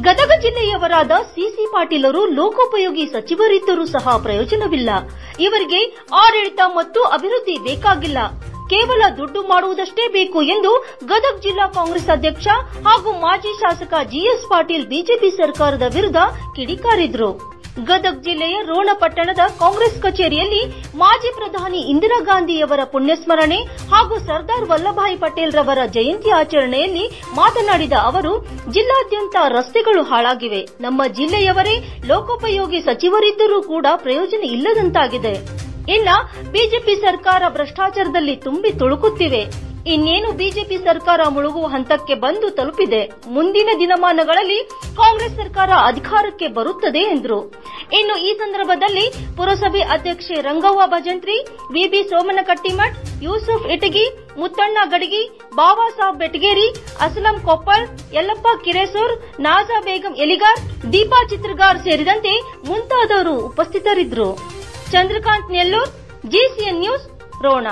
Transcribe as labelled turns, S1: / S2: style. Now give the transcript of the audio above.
S1: Gadag ಜಿಲ್ಲೆಯವರಾದ CC ಪಾಟೀಲರು ಲೋಕೋಪಯೋಗಿ ಸಚಿವರಿದ್ದರೂ ಸಹ ಪ್ರಯೋಜನವಿಲ್ಲ. ಇವರಿಗೆ ಆಡಳಿತ ಮತ್ತು ಅಭಿವೃದ್ಧಿ ಬೇಕಾಗಿಲ್ಲ. ಕೇವಲ ದುಡ್ಡು ಮಾಡುವುದಷ್ಟೇ ಬೇಕು ಎಂದು ಗದಗ ಜಿಲ್ಲಾ ಕಾಂಗ್ರೆಸ್ ಅಧ್ಯಕ್ಷ ಹಾಗೂ ಮಾಜಿ ಶಾಸಕ ಜಿಎಸ್ ಪಾಟೀಲ್ ಬಿಜೆಪಿ ಸರ್ಕಾರದ ವಿರುದ್ಧ ಕಿಡಿಕಾರಿದ್ರು. ಗದಗ ಜಿಲ್ಲೆಯ ರೋಣ ಪಟ್ಟಣದ ಕಾಂಗ್ರೆಸ್ ಕಚೇರಿಯಲ್ಲಿ ಮಾಜಿ ಪ್ರಧಾನಿ ಇಂದಿರಾ ಗಾಂಧಿಯವರ ಪುಣ್ಯಸ್ಮರಣೆ ಹಾಗೂ ಸರ್ದಾರ್ ವಲ್ಲಭಾಯಿ ಪಟೇಲ್ ರವರ ಜಯಂತಿ ಆಚರಣೆಯಲ್ಲಿ ಮಾತನಾಡಿದ ಅವರು, ಜಿಲ್ಲಾದ್ಯಂತ ರಸ್ತೆಗಳು ಹಾಳಾಗಿವೆ. ನಮ್ಮ ಜಿಲ್ಲೆಯವರೇ ಲೋಕೋಪಯೋಗಿ ಸಚಿವರಿದ್ದರೂ ಕೂಡ ಪ್ರಯೋಜನ ಇಲ್ಲದಂತಾಗಿದೆ. ಇನ್ನ ಬಿಜೆಪಿ ಸರ್ಕಾರ ಭ್ರಷ್ಟಾಚಾರದಲ್ಲಿ ತುಂಬಿ ತುಳುಕುತ್ತಿವೆ. ಇನ್ನೇನು ಬಿಜೆಪಿ ಸರ್ಕಾರ ಮುಳುಗುವ ಹಂತಕ್ಕೆ ಬಂದು ತಲುಪಿದೆ? ಮುಂದಿನ ದಿನಮಾನಗಳಲ್ಲಿ ಕಾಂಗ್ರೆಸ್ ಸರ್ಕಾರ ಅಧಿಕಾರಕ್ಕೆ ಬರುತ್ತದೆ ಎಂದರು. ಇನ್ನು ಈ ಸಂದರ್ಭದಲ್ಲಿ ಪುರಸಭೆ ಅಧ್ಯಕ್ಷೆ ರಂಗವ್ವ ಭಜಂತ್ರಿ, ವಿಬಿ ಸೋಮನಕಟ್ಟಿಮಠ್, ಯೂಸುಫ್ ಇಟಗಿ, ಮುತ್ತಣ್ಣ ಗಡಿಗಿ, ಬಾಬಾ ಸಾಹೇಬ್ ಬೆಟಗೇರಿ, ಅಸಲಂ ಕೊಪ್ಪಲ್, ಯಲ್ಲಪ್ಪ ಕಿರೇಸೂರ್ ನಾಜಾ ಬೇಗಂ ಎಲಿಗಾರ್, ದೀಪಾ ಚಿತ್ರಗಾರ್ ಸೇರಿದಂತೆ ಮುಂತಾದವರು ಉಪಸ್ಥಿತರಿದ್ದರು. Chandrakant Nellur, GCN news, Ron.